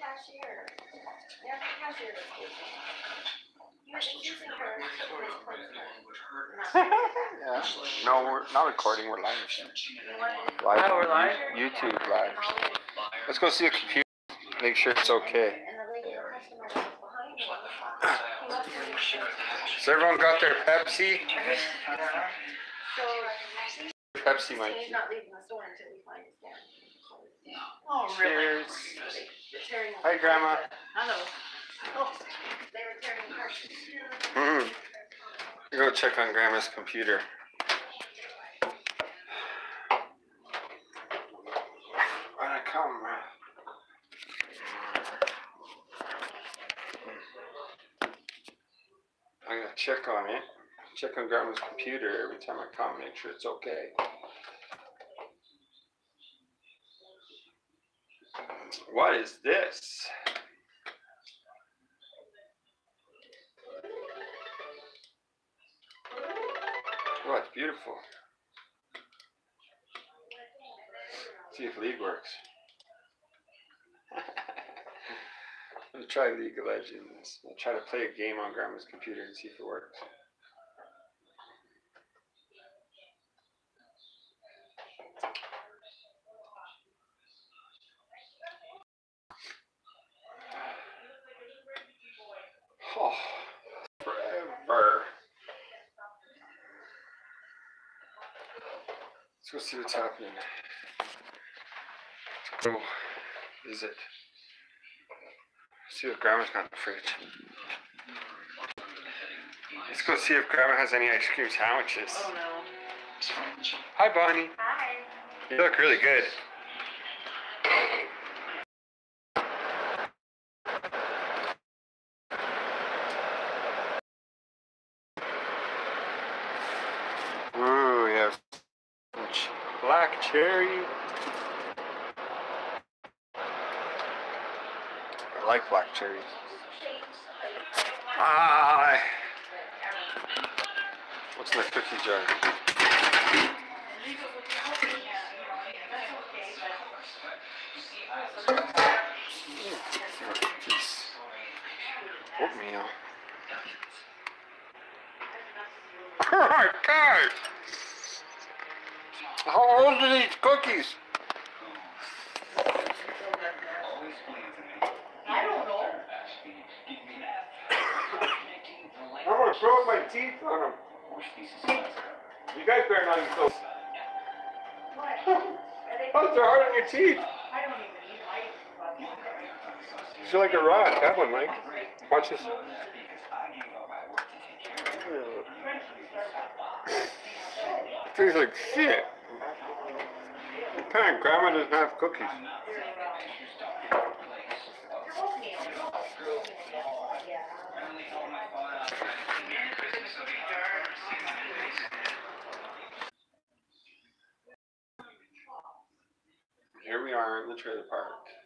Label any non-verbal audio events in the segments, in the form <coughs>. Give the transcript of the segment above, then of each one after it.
cashier. They're the cashier this week. He was accusing her of his postcard. yeah. <laughs> No, we're not recording. We're live. Live. Oh, we're live? YouTube live. Let's go see a computer. Make sure it's okay. And the lady, the customer that was behind him on the phone, he left her his shirt. So everyone got their Pepsi. Pepsi, Mike. he's not leaving the store until we find his dad. Oh, really? Cheers. Tearing Hi, Grandma. Hello. Oh, they were tearing apart. Mm. -hmm. Go check on Grandma's computer. When I come. I'm gonna check on it. Check on Grandma's computer every time I come, make sure it's okay. What is this? Oh, it's beautiful. See if League works. <laughs> I'm gonna try League of Legends. I'll try to play a game on Grandma's computer and see if it works. Oh, forever. Let's go see what's happening. Let's go visit. See what Grandma's got in the fridge. Let's go see if Grandma has any ice cream sandwiches. Oh, no. Hi, Bonnie. Hi. You look really good. Ooh, we have some ch- black cherry. I like black cherries. Ah. What's in the cookie jar? Oatmeal. Oh my god! How old are these cookies? I don't know. <coughs> I'm gonna throw my teeth on them. You guys better not eat those. What? Are they? Those are hard on your teeth. I don't even eat white. You feel like a rock. that one, Mike. Watch this. Tastes like shit. What grandma doesn't have cookies? Here we are in the trailer park.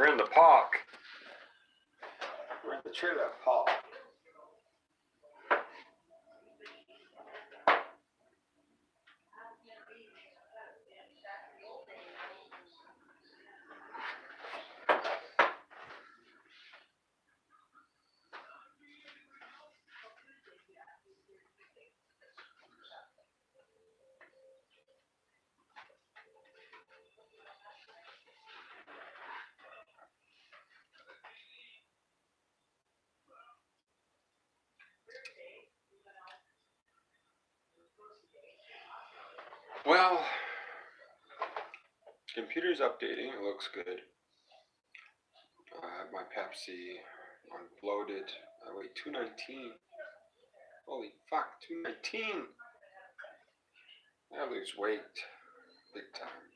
We're in the park. We're in the trailer park. Well, computer's updating. It looks good. I have my Pepsi unloaded. I uh, weigh 219. Holy fuck, 219. I lose weight big time.